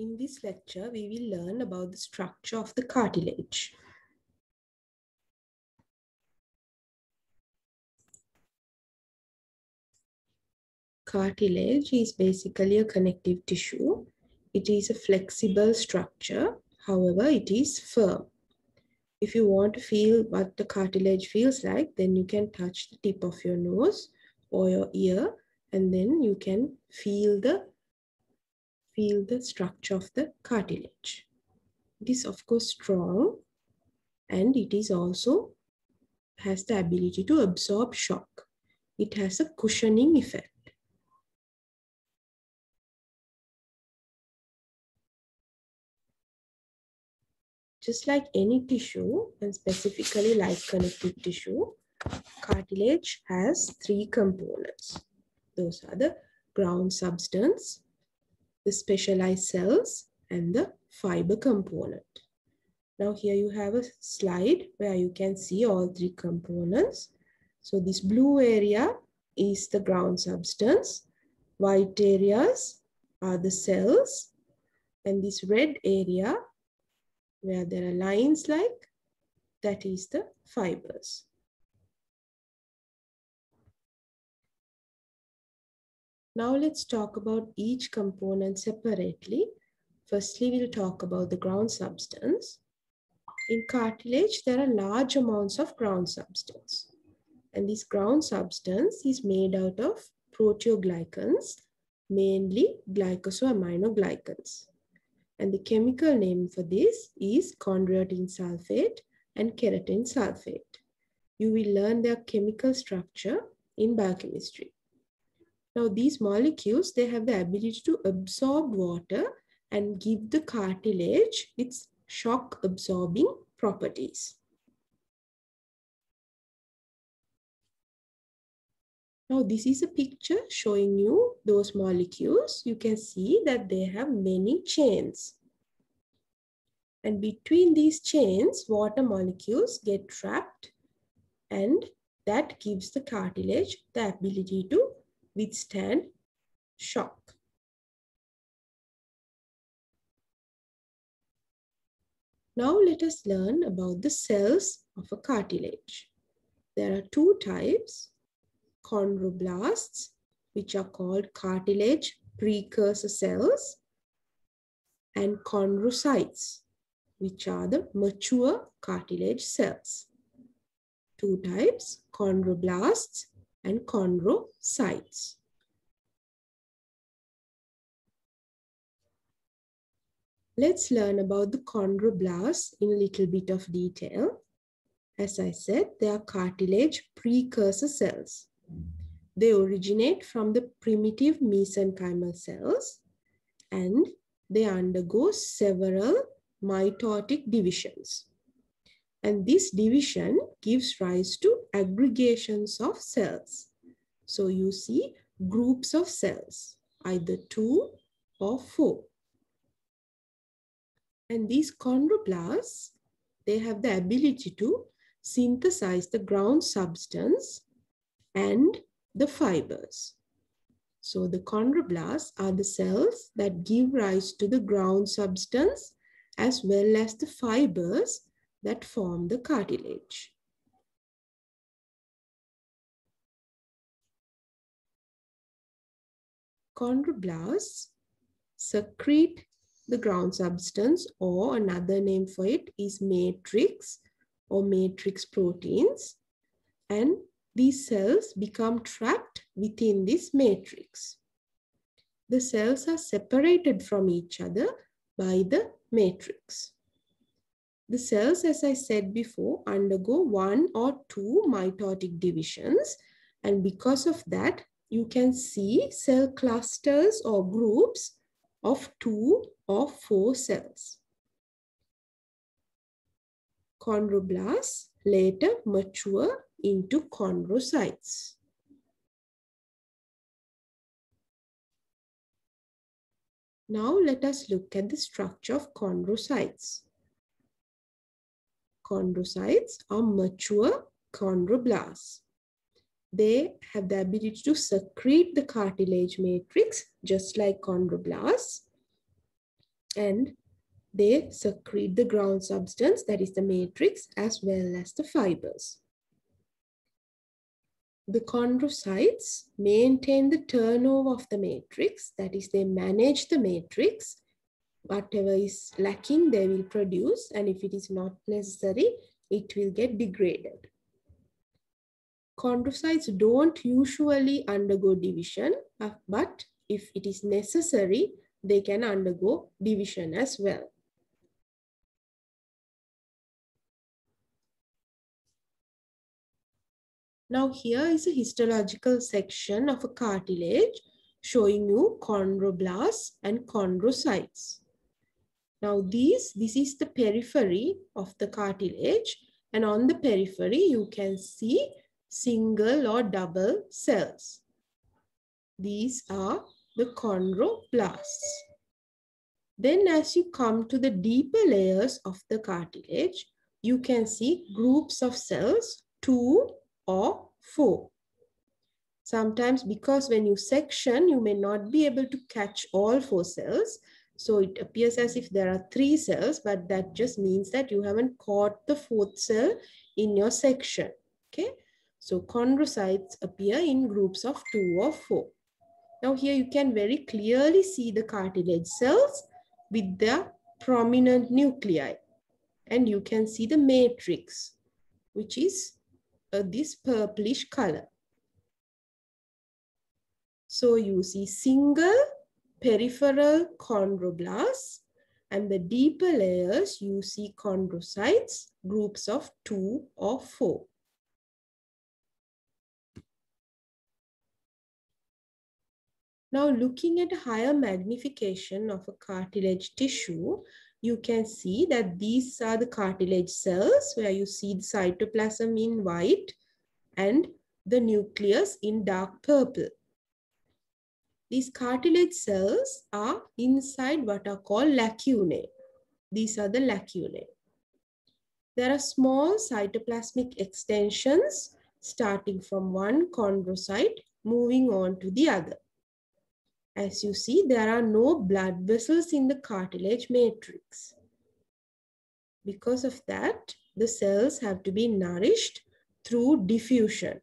In this lecture, we will learn about the structure of the cartilage. Cartilage is basically a connective tissue. It is a flexible structure. However, it is firm. If you want to feel what the cartilage feels like, then you can touch the tip of your nose or your ear and then you can feel the feel the structure of the cartilage. It is of course strong and it is also has the ability to absorb shock. It has a cushioning effect. Just like any tissue, and specifically like connective tissue, cartilage has three components. Those are the ground substance, the specialized cells, and the fiber component. Now here you have a slide where you can see all three components. So this blue area is the ground substance. White areas are the cells. And this red area where there are lines like, that is the fibers. Now let's talk about each component separately. Firstly, we'll talk about the ground substance. In cartilage, there are large amounts of ground substance. And this ground substance is made out of proteoglycans, mainly glycosaminoglycans. And the chemical name for this is chondroitin sulfate and keratan sulfate. You will learn their chemical structure in biochemistry. Now these molecules, they have the ability to absorb water and give the cartilage its shock absorbing properties. Now this is a picture showing you those molecules. You can see that they have many chains. And between these chains, water molecules get trapped and that gives the cartilage the ability to withstand shock. Now let us learn about the cells of a cartilage. There are two types, chondroblasts, which are called cartilage precursor cells, and chondrocytes, which are the mature cartilage cells. Two types, chondroblasts and chondrocytes. Let's learn about the chondroblasts in a little bit of detail. As I said, they are cartilage precursor cells. They originate from the primitive mesenchymal cells and they undergo several mitotic divisions. And this division gives rise to aggregations of cells. So you see groups of cells, either two or four. And these chondroblasts, they have the ability to synthesize the ground substance and the fibers. So the chondroblasts are the cells that give rise to the ground substance as well as the fibers that form the cartilage. Chondroblasts secrete the ground substance or another name for it is matrix or matrix proteins and these cells become trapped within this matrix. The cells are separated from each other by the matrix. The cells, as I said before, undergo one or two mitotic divisions. And because of that, you can see cell clusters or groups of two or four cells. Chondroblasts later mature into chondrocytes. Now let us look at the structure of chondrocytes. Chondrocytes are mature chondroblasts. They have the ability to secrete the cartilage matrix just like chondroblasts. and they secrete the ground substance, that is the matrix, as well as the fibers. The chondrocytes maintain the turnover of the matrix, that is they manage the matrix. Whatever is lacking, they will produce, and if it is not necessary, it will get degraded. Chondrocytes don't usually undergo division, uh, but if it is necessary, they can undergo division as well. Now here is a histological section of a cartilage showing you chondroblasts and chondrocytes. Now these, this is the periphery of the cartilage and on the periphery you can see single or double cells. These are the chondroblasts. Then as you come to the deeper layers of the cartilage, you can see groups of cells, two or 4. Sometimes because when you section, you may not be able to catch all four cells. So it appears as if there are three cells, but that just means that you haven't caught the fourth cell in your section. Okay. So chondrocytes appear in groups of two or four. Now here you can very clearly see the cartilage cells with their prominent nuclei. And you can see the matrix, which is uh, this purplish color. So you see single peripheral chondroblasts and the deeper layers you see chondrocytes, groups of two or four. Now looking at higher magnification of a cartilage tissue, you can see that these are the cartilage cells where you see the cytoplasm in white and the nucleus in dark purple. These cartilage cells are inside what are called lacunae. These are the lacunae. There are small cytoplasmic extensions starting from one chondrocyte moving on to the other. As you see, there are no blood vessels in the cartilage matrix. Because of that, the cells have to be nourished through diffusion.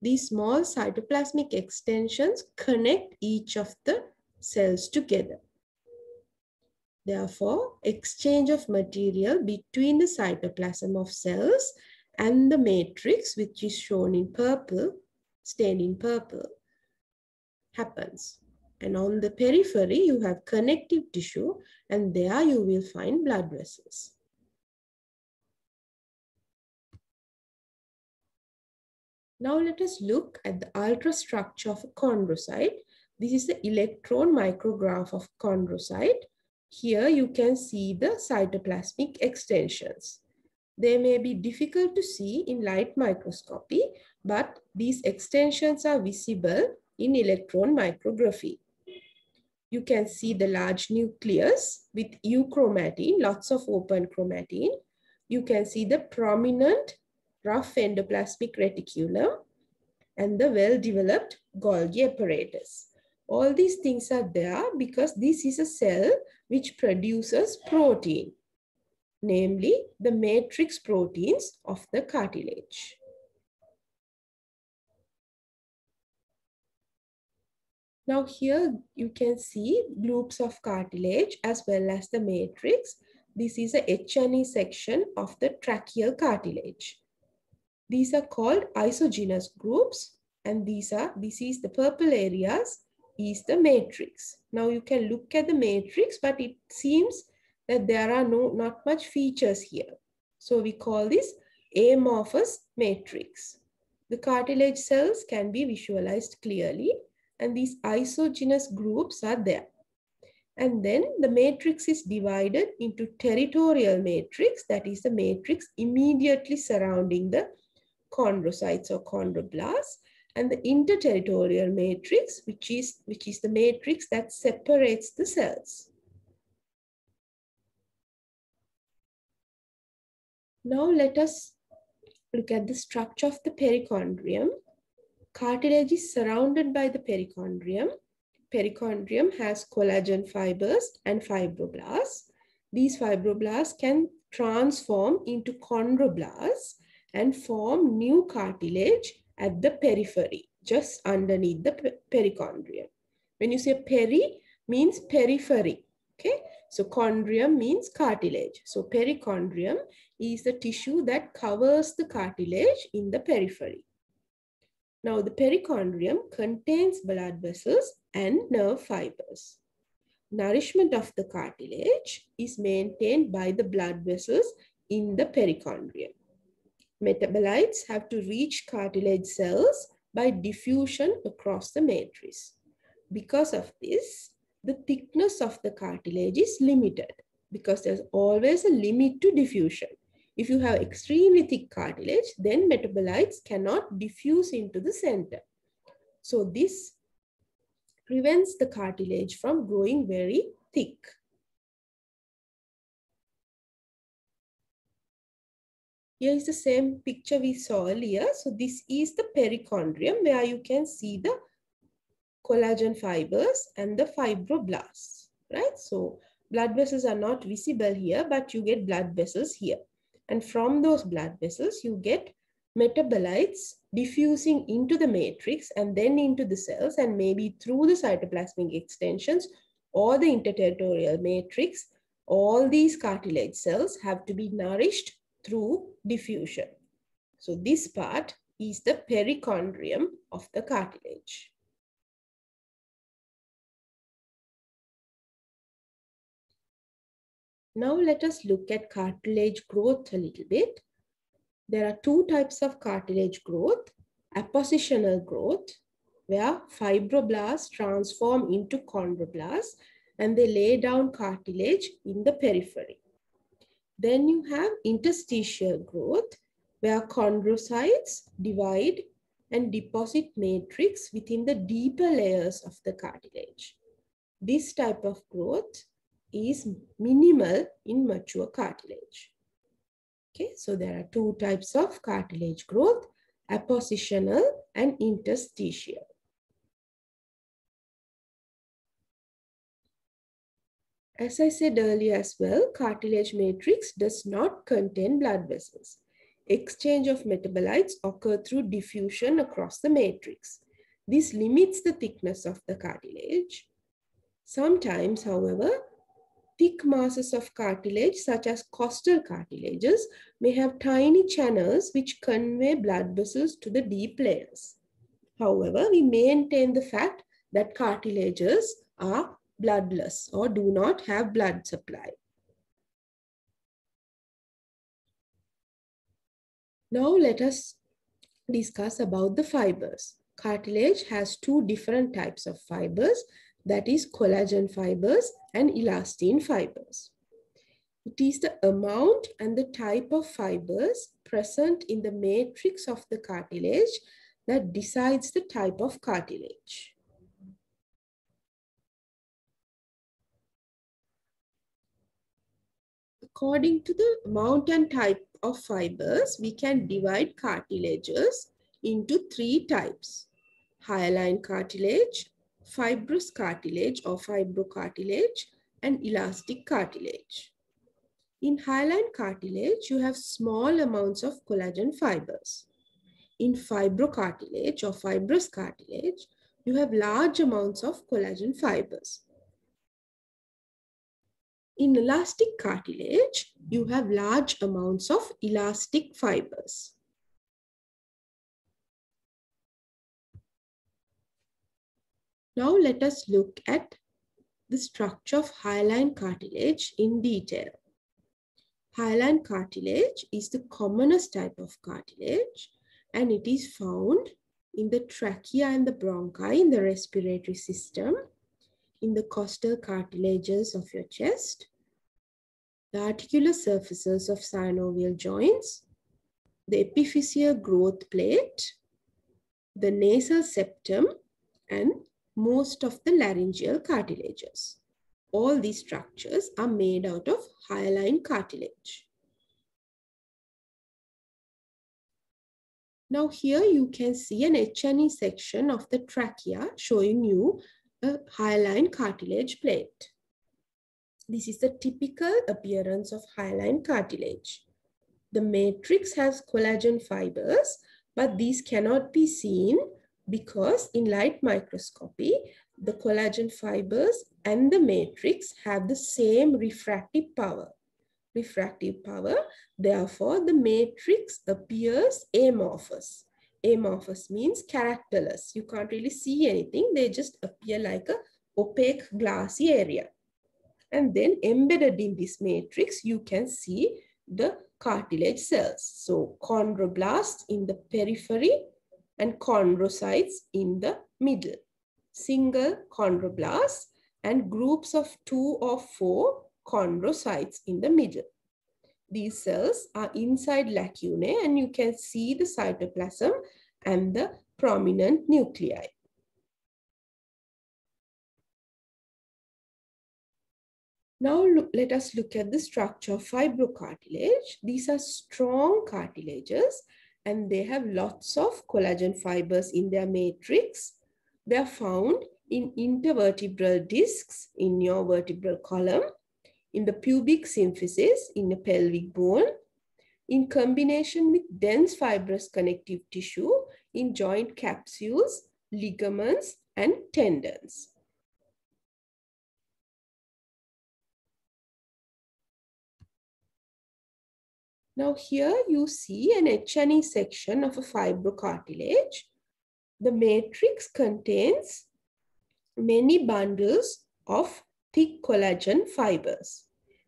These small cytoplasmic extensions connect each of the cells together. Therefore, exchange of material between the cytoplasm of cells and the matrix, which is shown in purple, stained in purple, happens. And on the periphery, you have connective tissue and there you will find blood vessels. Now let us look at the ultrastructure of a chondrocyte. This is the electron micrograph of chondrocyte. Here you can see the cytoplasmic extensions. They may be difficult to see in light microscopy, but these extensions are visible in electron micrography. You can see the large nucleus with euchromatin, lots of open chromatin. You can see the prominent rough endoplasmic reticulum and the well-developed Golgi apparatus. All these things are there because this is a cell which produces protein, namely the matrix proteins of the cartilage. Now here you can see loops of cartilage as well as the matrix. This is a H&E section of the tracheal cartilage. These are called isogenous groups and these are, this is the purple areas is the matrix. Now you can look at the matrix but it seems that there are no not much features here. So we call this amorphous matrix. The cartilage cells can be visualized clearly and these isogenous groups are there. And then the matrix is divided into territorial matrix, that is the matrix immediately surrounding the chondrocytes or chondroblasts, and the interterritorial matrix, which is, which is the matrix that separates the cells. Now let us look at the structure of the perichondrium cartilage is surrounded by the perichondrium perichondrium has collagen fibers and fibroblasts. These fibroblasts can transform into chondroblasts and form new cartilage at the periphery, just underneath the perichondrium. When you say peri, means periphery, okay? So chondrium means cartilage. So perichondrium is the tissue that covers the cartilage in the periphery. Now the perichondrium contains blood vessels and nerve fibers. Nourishment of the cartilage is maintained by the blood vessels in the perichondrium. Metabolites have to reach cartilage cells by diffusion across the matrix. Because of this, the thickness of the cartilage is limited because there's always a limit to diffusion. If you have extremely thick cartilage, then metabolites cannot diffuse into the center. So this prevents the cartilage from growing very thick. Here is the same picture we saw earlier. So this is the perichondrium where you can see the collagen fibers and the fibroblasts, right? So blood vessels are not visible here, but you get blood vessels here. And from those blood vessels, you get metabolites diffusing into the matrix and then into the cells and maybe through the cytoplasmic extensions or the interterritorial matrix, all these cartilage cells have to be nourished through diffusion. So this part is the perichondrium of the cartilage. Now let us look at cartilage growth a little bit. There are two types of cartilage growth, appositional growth, where fibroblasts transform into chondroblasts and they lay down cartilage in the periphery. Then you have interstitial growth, where chondrocytes divide and deposit matrix within the deeper layers of the cartilage. This type of growth is minimal in mature cartilage. Okay, so there are two types of cartilage growth, appositional and interstitial. As I said earlier as well, cartilage matrix does not contain blood vessels. Exchange of metabolites occur through diffusion across the matrix. This limits the thickness of the cartilage. Sometimes, however, thick masses of cartilage, such as costal cartilages, may have tiny channels which convey blood vessels to the deep layers. However, we maintain the fact that cartilages are bloodless or do not have blood supply. Now let us discuss about the fibers. Cartilage has two different types of fibers that is collagen fibers and elastin fibers. It is the amount and the type of fibers present in the matrix of the cartilage that decides the type of cartilage. According to the amount and type of fibers, we can divide cartilages into three types. Hyaline cartilage, fibrous cartilage or fibrocartilage, and elastic cartilage. In hyaline cartilage, you have small amounts of collagen fibers. In fibrocartilage or fibrous cartilage, you have large amounts of collagen fibers. In elastic cartilage, you have large amounts of elastic fibers. Now let us look at the structure of hyaline cartilage in detail. Hyaline cartilage is the commonest type of cartilage and it is found in the trachea and the bronchi in the respiratory system, in the costal cartilages of your chest, the articular surfaces of synovial joints, the epiphyseal growth plate, the nasal septum, and most of the laryngeal cartilages. All these structures are made out of hyaline cartilage. Now here you can see an H&E section of the trachea showing you a hyaline cartilage plate. This is the typical appearance of hyaline cartilage. The matrix has collagen fibers, but these cannot be seen because in light microscopy, the collagen fibers and the matrix have the same refractive power. Refractive power, therefore the matrix appears amorphous. Amorphous means characterless. You can't really see anything. They just appear like a opaque glassy area. And then embedded in this matrix, you can see the cartilage cells. So chondroblasts in the periphery and chondrocytes in the middle. Single chondroblasts and groups of two or four chondrocytes in the middle. These cells are inside lacunae and you can see the cytoplasm and the prominent nuclei. Now look, let us look at the structure of fibrocartilage. These are strong cartilages and they have lots of collagen fibers in their matrix. They are found in intervertebral discs in your vertebral column, in the pubic symphysis in the pelvic bone, in combination with dense fibrous connective tissue in joint capsules, ligaments, and tendons. Now here you see an H&E section of a fibrocartilage. The matrix contains many bundles of thick collagen fibers.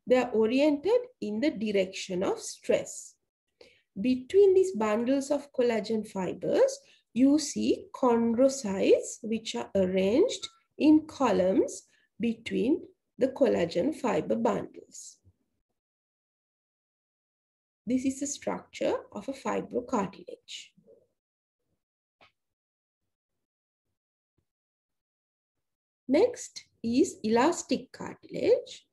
They are oriented in the direction of stress. Between these bundles of collagen fibers, you see chondrocytes which are arranged in columns between the collagen fiber bundles. This is the structure of a fibrocartilage. Next is elastic cartilage.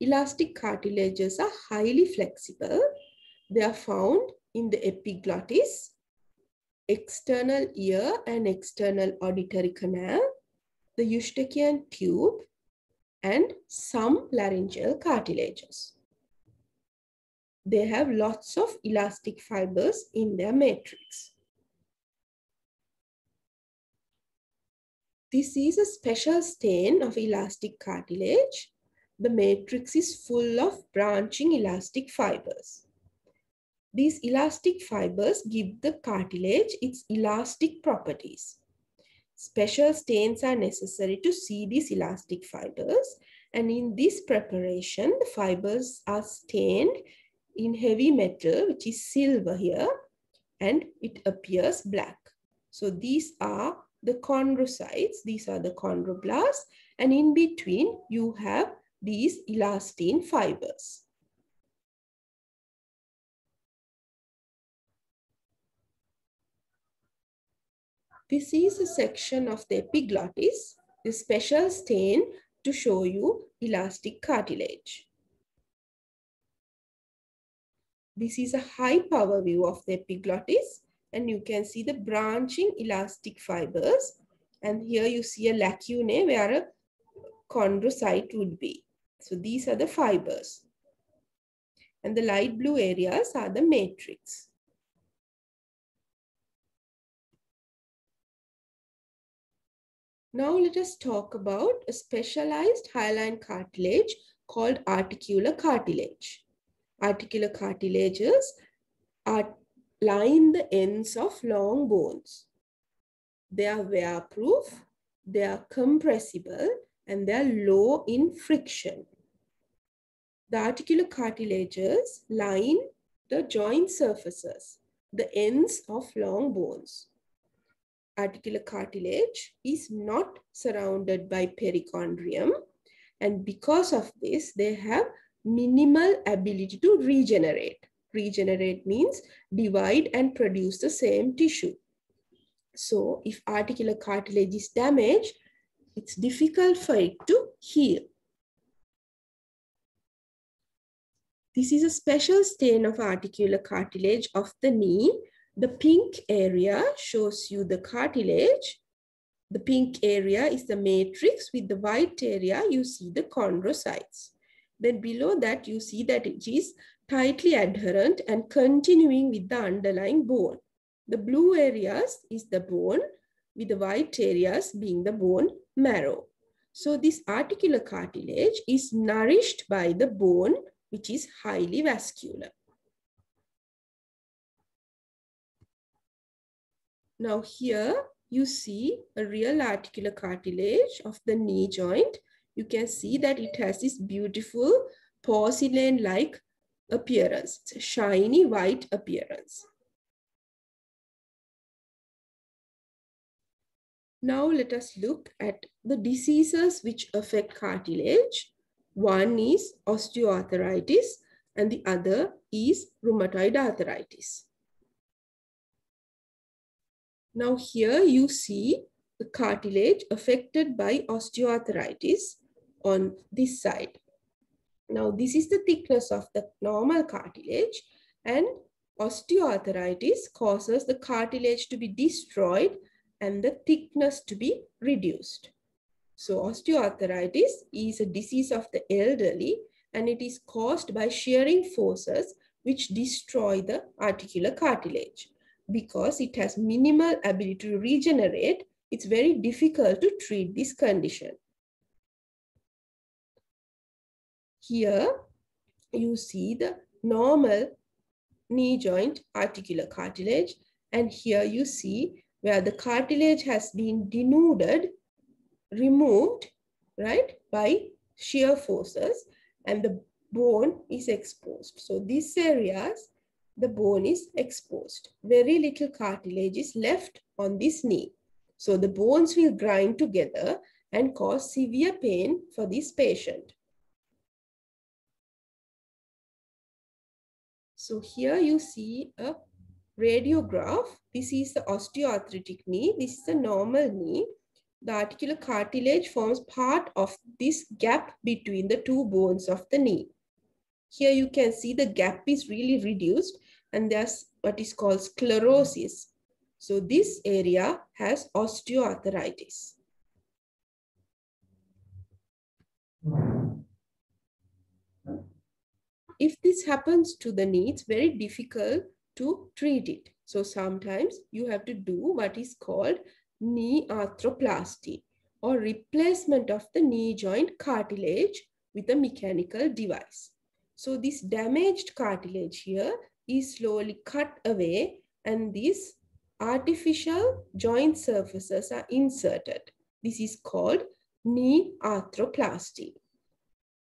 Elastic cartilages are highly flexible. They are found in the epiglottis, external ear and external auditory canal, the Eustachian tube, and some laryngeal cartilages they have lots of elastic fibers in their matrix. This is a special stain of elastic cartilage. The matrix is full of branching elastic fibers. These elastic fibers give the cartilage its elastic properties. Special stains are necessary to see these elastic fibers and in this preparation, the fibers are stained in heavy metal, which is silver here, and it appears black. So these are the chondrocytes, these are the chondroblasts, and in between you have these elastin fibers. This is a section of the epiglottis, the special stain to show you elastic cartilage. This is a high power view of the epiglottis and you can see the branching elastic fibers. And here you see a lacunae where a chondrocyte would be. So these are the fibers. And the light blue areas are the matrix. Now let us talk about a specialized hyaline cartilage called articular cartilage articular cartilages are line the ends of long bones. They are wear-proof, they are compressible, and they are low in friction. The articular cartilages line the joint surfaces, the ends of long bones. Articular cartilage is not surrounded by perichondrium, and because of this, they have minimal ability to regenerate. Regenerate means divide and produce the same tissue. So if articular cartilage is damaged, it's difficult for it to heal. This is a special stain of articular cartilage of the knee. The pink area shows you the cartilage. The pink area is the matrix. With the white area, you see the chondrocytes. Then below that, you see that it is tightly adherent and continuing with the underlying bone. The blue areas is the bone with the white areas being the bone marrow. So this articular cartilage is nourished by the bone, which is highly vascular. Now here you see a real articular cartilage of the knee joint. You can see that it has this beautiful porcelain-like appearance. It's a shiny white appearance. Now let us look at the diseases which affect cartilage. One is osteoarthritis and the other is rheumatoid arthritis. Now here you see the cartilage affected by osteoarthritis on this side. Now this is the thickness of the normal cartilage and osteoarthritis causes the cartilage to be destroyed and the thickness to be reduced. So osteoarthritis is a disease of the elderly and it is caused by shearing forces which destroy the articular cartilage. Because it has minimal ability to regenerate, it's very difficult to treat this condition. Here you see the normal knee joint articular cartilage and here you see where the cartilage has been denuded, removed, right, by shear forces and the bone is exposed. So these areas, the bone is exposed. Very little cartilage is left on this knee. So the bones will grind together and cause severe pain for this patient. So here you see a radiograph. This is the osteoarthritic knee. This is the normal knee. The articular cartilage forms part of this gap between the two bones of the knee. Here you can see the gap is really reduced and there's what is called sclerosis. So this area has osteoarthritis. If this happens to the knee, it's very difficult to treat it. So sometimes you have to do what is called knee arthroplasty or replacement of the knee joint cartilage with a mechanical device. So this damaged cartilage here is slowly cut away and these artificial joint surfaces are inserted. This is called knee arthroplasty.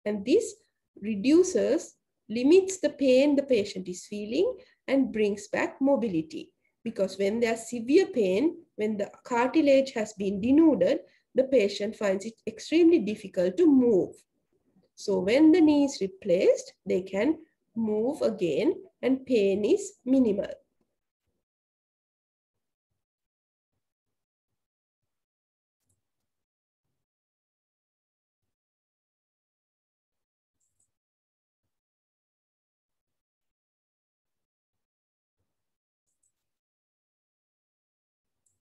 And this reduces, limits the pain the patient is feeling and brings back mobility. Because when there's severe pain, when the cartilage has been denuded, the patient finds it extremely difficult to move. So when the knee is replaced, they can move again and pain is minimal.